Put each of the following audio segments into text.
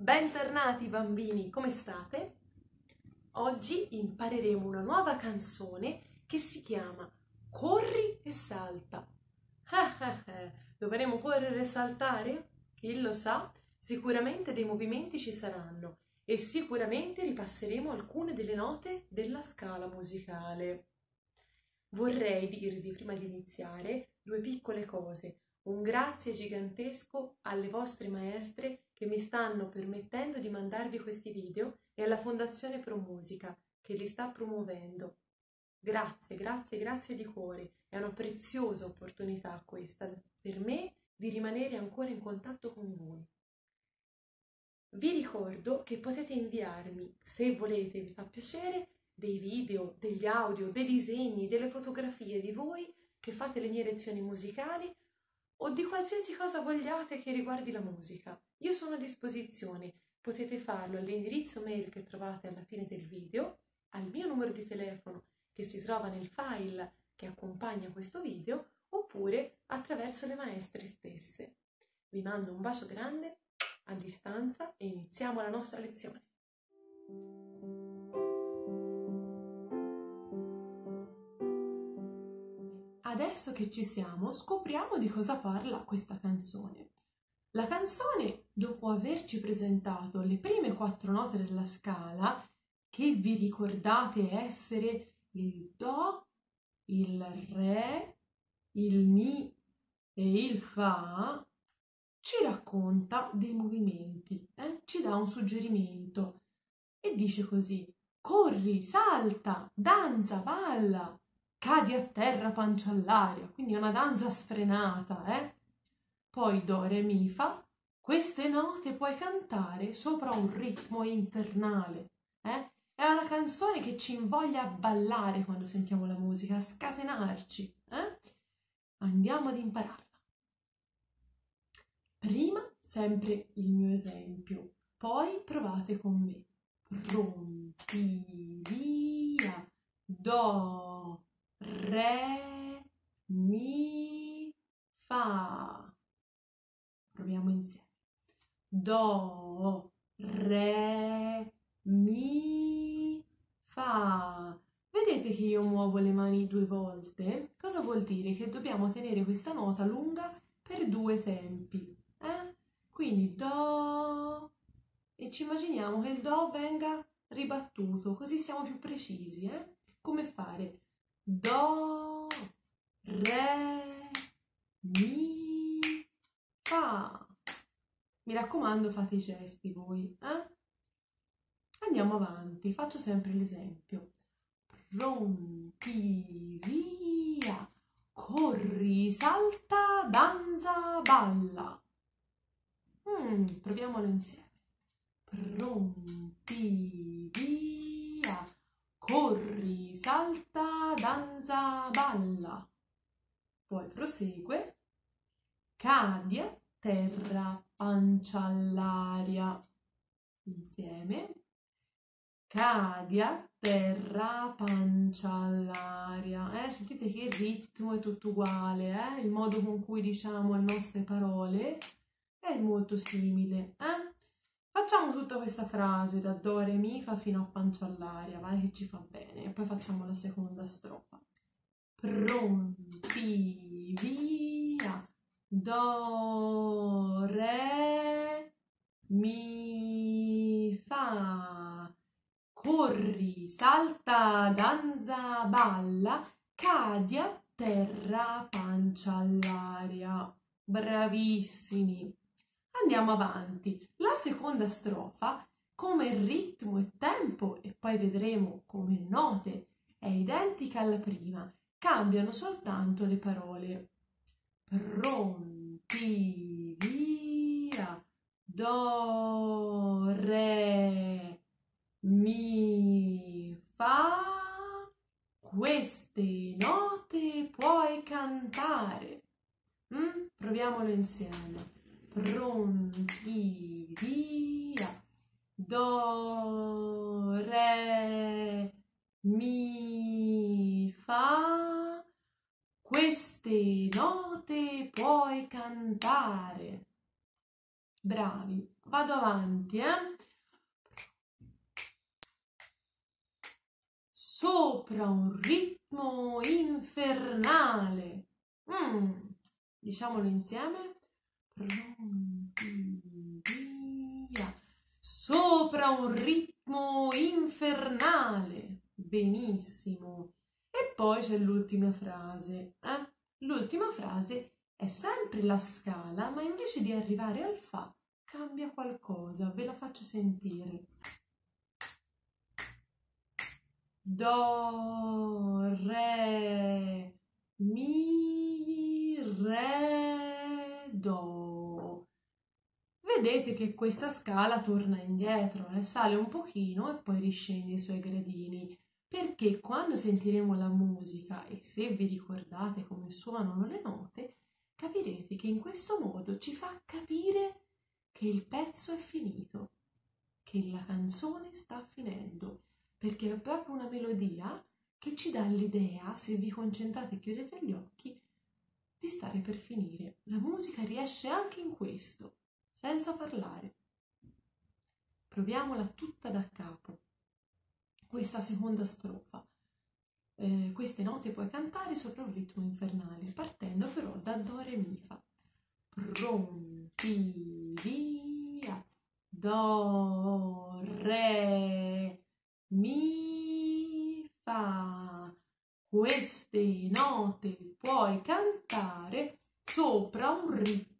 Bentornati bambini, come state? Oggi impareremo una nuova canzone che si chiama Corri e salta. Dovremo correre e saltare? Chi lo sa? Sicuramente dei movimenti ci saranno e sicuramente ripasseremo alcune delle note della scala musicale. Vorrei dirvi prima di iniziare due piccole cose. Un grazie gigantesco alle vostre maestre che mi stanno permettendo di mandarvi questi video e alla Fondazione Pro Musica che li sta promuovendo. Grazie, grazie, grazie di cuore. È una preziosa opportunità questa per me di rimanere ancora in contatto con voi. Vi ricordo che potete inviarmi, se volete, vi fa piacere, dei video, degli audio, dei disegni, delle fotografie di voi che fate le mie lezioni musicali o di qualsiasi cosa vogliate che riguardi la musica. Io sono a disposizione, potete farlo all'indirizzo mail che trovate alla fine del video, al mio numero di telefono che si trova nel file che accompagna questo video, oppure attraverso le maestre stesse. Vi mando un bacio grande a distanza e iniziamo la nostra lezione. Adesso che ci siamo, scopriamo di cosa parla questa canzone. La canzone, dopo averci presentato le prime quattro note della scala, che vi ricordate essere il Do, il Re, il Mi e il Fa, ci racconta dei movimenti, eh? ci dà un suggerimento e dice così, corri, salta, danza, balla, cadi a terra pancia all'aria, quindi è una danza sfrenata, eh? Poi do, re, mi, fa, queste note puoi cantare sopra un ritmo infernale, eh? È una canzone che ci invoglia a ballare quando sentiamo la musica, a scatenarci, eh? Andiamo ad impararla. Prima sempre il mio esempio, poi provate con me. Pronti, via, do, re, mi, fa. Proviamo insieme. Do, re, mi, fa. Vedete che io muovo le mani due volte? Cosa vuol dire? Che dobbiamo tenere questa nota lunga per due tempi. Eh? Quindi do e ci immaginiamo che il do venga ribattuto, così siamo più precisi. Eh? Come fare? Do, re, mi, fa. Mi raccomando fate i gesti voi. Eh? Andiamo avanti, faccio sempre l'esempio. Pronti, via, corri, salta, danza, balla. Mm, proviamolo insieme. Pronti, via, corri, salta, danza, balla. Poi prosegue. Cadi a terra, pancia all'aria. Insieme. Cadi a terra, pancia all'aria. Eh, sentite che il ritmo è tutto uguale, eh? Il modo con cui diciamo le nostre parole è molto simile, eh? Facciamo tutta questa frase da do, re, mi, fa fino a pancia all'aria, vai che ci fa bene. E poi facciamo la seconda strofa. Pronti, via, do, re, mi, fa. Corri, salta, danza, balla, cadi a terra, pancia all'aria. Bravissimi! Andiamo avanti. La seconda strofa, come ritmo e tempo, e poi vedremo come note, è identica alla prima, cambiano soltanto le parole. Pronti, via, do, re, mi, fa. Queste note puoi cantare. Mm? Proviamolo insieme pronti, via, do, re, mi, fa, queste note puoi cantare. Bravi, vado avanti, eh. Sopra un ritmo infernale. Mm, diciamolo insieme. Pronti, via. Sopra un ritmo infernale. Benissimo. E poi c'è l'ultima frase. Eh? L'ultima frase è sempre la scala, ma invece di arrivare al Fa cambia qualcosa. Ve la faccio sentire. Do, Re, Mi, Re, Do. Vedete che questa scala torna indietro, eh? sale un pochino e poi riscende i suoi gradini perché quando sentiremo la musica e se vi ricordate come suonano le note, capirete che in questo modo ci fa capire che il pezzo è finito, che la canzone sta finendo, perché è proprio una melodia che ci dà l'idea, se vi concentrate e chiudete gli occhi, di stare per finire. La musica riesce anche in questo, senza parlare. Proviamola tutta da capo questa seconda strofa. Eh, queste note puoi cantare sopra un ritmo infernale, partendo però da Do, Re, Mi, Fa. Pronti, via! Do, Re, Mi, Fa. Queste note puoi cantare sopra un ritmo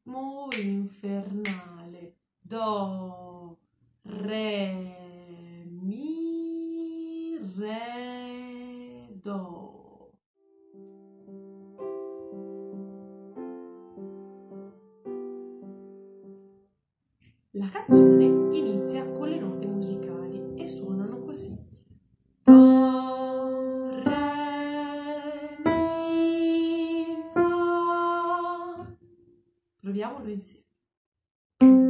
infernale. Do, Re, Mi, re, do. La canzone Proviamolo insieme. Via.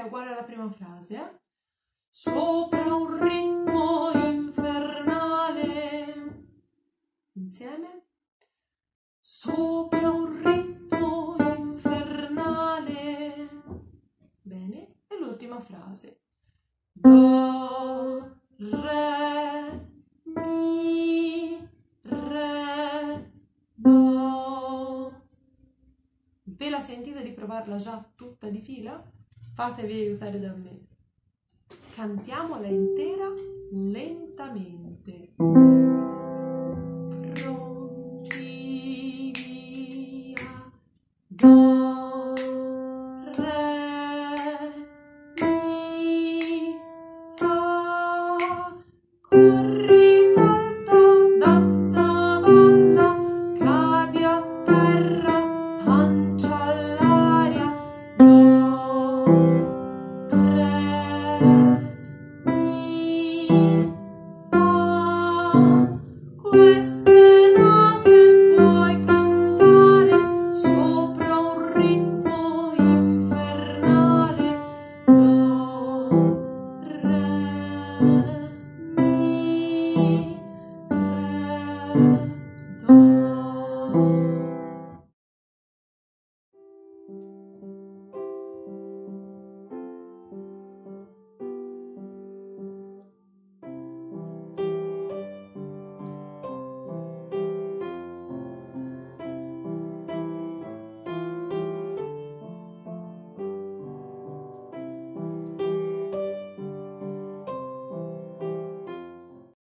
è uguale alla prima frase, eh? Sopra un ritmo infernale. Insieme? Sopra un ritmo infernale. Bene, e l'ultima frase. Do, re, mi, re, do. Ve la sentite di provarla già? Fatevi aiutare da me. Cantiamola intera lentamente.